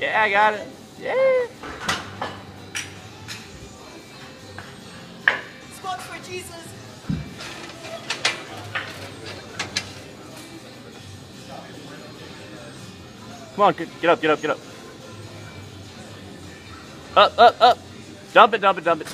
Yeah, I got it. Yeah. Squat for Jesus. Come on, get up, get up, get up. Up, up, up. Dump it, dump it, dump it.